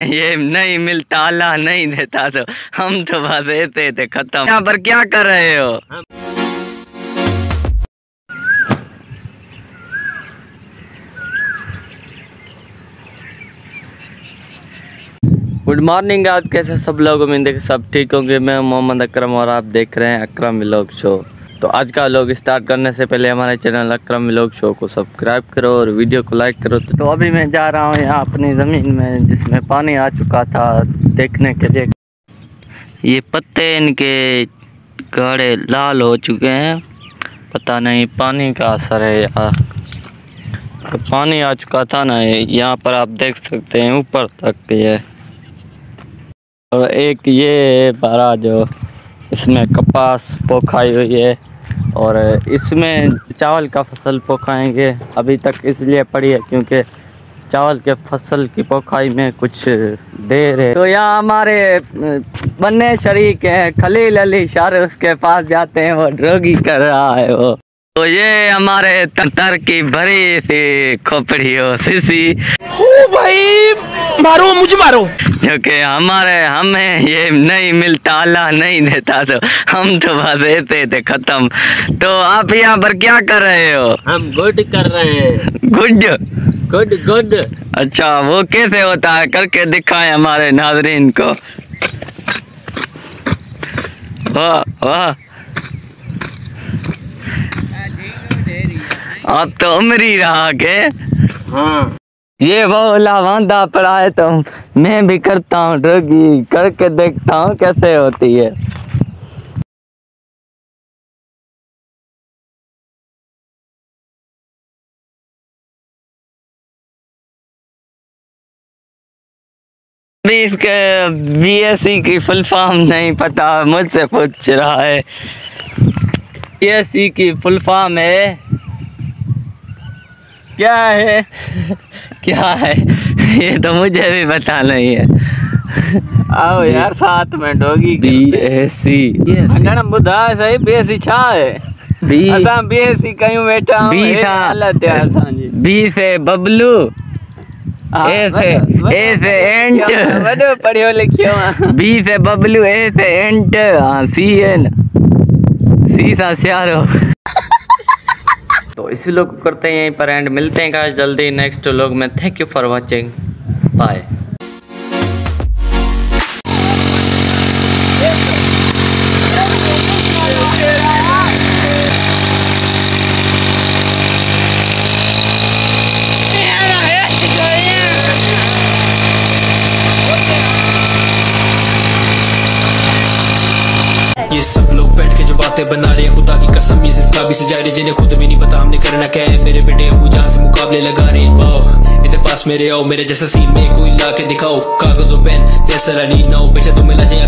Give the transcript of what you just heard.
ये नहीं मिलता, अल्लाह नहीं देता तो हम तो बस देते थे खत्म। यहाँ पर क्या कर रहे हो? गुड मॉर्निंग आज कैसे सब लोग? उम्मीद है सब ठीक होंगे। मैं मोहम्मद अकरम और आप देख रहे हैं अकरम व्लॉग शो। तो आज का लोग स्टार्ट करने से पहले हमारे चैनल अक्रम व्लॉग शो को सब्सक्राइब करो और वीडियो को लाइक करो। तो अभी मैं जा रहा हूँ यहाँ अपनी ज़मीन में, जिसमें पानी आ चुका था देखने के लिए। ये पत्ते इनके गाढ़े लाल हो चुके हैं। पता नहीं पानी का असर है या तो पानी आ चुका था ना, यहाँ पर आप देख सकते हैं, ऊपर तक ये। और एक ये बारा जो इसमें कपास पोखाई हुई है। और इसमें चावल का फ़सल पोखाएँगे अभी तक इसलिए पड़ी है क्योंकि चावल के फ़सल की पोखाई में कुछ देर है। तो यहाँ हमारे बनने शरीक हैं, खलील अली शार उसके पास जाते हैं, वो ड्रोगी कर रहा है वो। तो ये हमारे तर की भरी सी खोपड़ी हो सीसी भाई! मारो मुझे मारो। जो कि हमारे हमें ये नहीं मिलता अल्लाह नहीं देता तो हम तो बस देते थे खत्म। तो आप यहाँ पर क्या कर रहे हो? हम गुड कर रहे हैं। गुड गुड गुड अच्छा वो कैसे होता है? करके दिखाएँ हमारे नाजरीन को। वाह वाह। आप तो उम्र ही रहा के? हाँ। ये बहुला वांदा पड़ा है तो मैं भी करता हूँ ड्रोगी करके देखता हूँ कैसे होती है। भी इसके बीएससी की फुल फॉर्म नहीं पता, मुझसे पूछ रहा है। बीएससी की फुल फॉर्म है। क्या है? क्या है? ये तो मुझे भी पता नहीं है। आओ यार साथ में डोगी बी एस सी अंगण बुधा सही बीएससी छा है? बी असां बीएससी कयूं वेठा बी बी था। हालत है असांजी। बी से बबलू। ए से ए से एंट वॾो पढ़ियो लिखियो बी से बबलू ए से एंट हाँ सी एन सी सा सियारो। तो इसी लोग करते हैं यहीं पर एंड मिलते हैं गाइस जल्दी नेक्स्ट लोग में thank you for watching bye ये सब के जो बातें बना रहे खुदा की कसम ये सिर्फ़ काबी से जा रहे जिन्हें खुद भी नहीं पता हमने करना क्या है। मेरे बेटे अबू जान से मुकाबले लगा रहे वाओ। इधर पास मेरे आओ, मेरे जैसा सीन में कोई ला के दिखाओ। कागज़ पेन जैसा ना हो बेचा तुम्हें लाशें